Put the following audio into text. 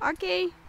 Ok.